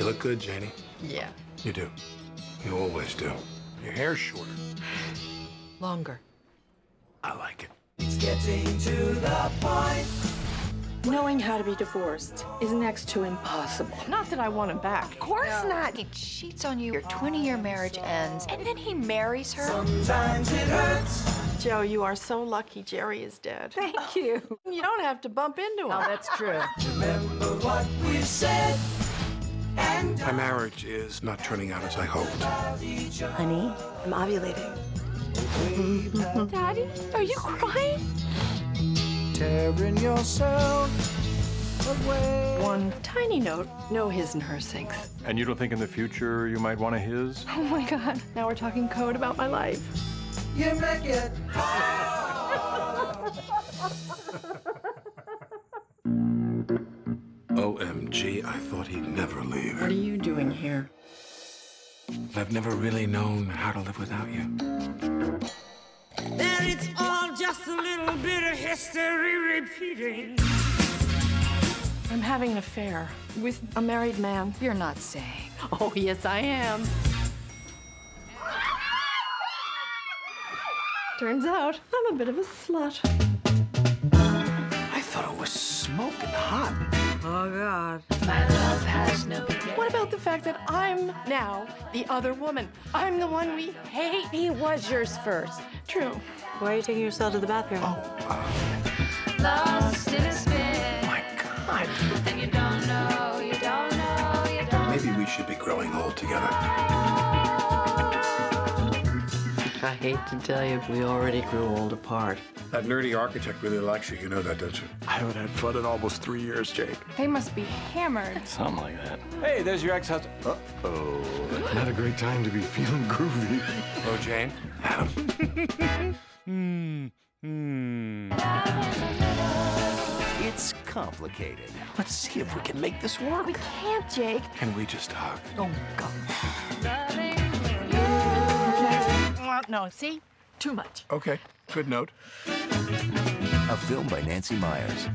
You look good, Janie. Yeah. You do. You always do. Your hair's shorter. Longer. I like it. It's getting to the point. Knowing how to be divorced is next to impossible. Not that I want him back. Of course not. He cheats on you, your 20 year marriage ends, and then he marries her. Joe, you are so lucky Jerry is dead. Thank you. You don't have to bump into him. Oh, that's true. My marriage is not turning out as I hoped. Honey, I'm ovulating. Daddy, are you crying? Tearing yourself away. One tiny note, no his and her sinks. And you don't think in the future you might want a his? Oh my god, now we're talking code about my life. You make it OMG, I thought he'd never leave. What are you doing here? I've never really known how to live without you. And it's all just a little bit of history repeating. I'm having an affair with a married man. You're not saying. Oh, yes, I am. Turns out I'm a bit of a slut. I thought it was smoking hot. Oh, God. My love has no beginning. What about the fact that I'm now the other woman? I'm the one we hate. He was yours first. True. Why are you taking yourself to the bathroom? Oh, Lost in a spin. My God. And you don't know, you don't know, you don't Maybe we should be growing old together. I hate to tell you, we already grew old apart. That nerdy architect really likes you. You know that, don't you? I haven't had fun in almost three years, Jake. They must be hammered. Something like that. Hey, there's your ex-husband. Uh-oh. Not a great time to be feeling groovy. Oh, Jane? Adam. Hmm, hmm. It's complicated. Let's see if we can make this work. We can't, Jake. Can we just hug? Oh, God. No, see? Too much. Okay. Good note. A film by Nancy Meyers.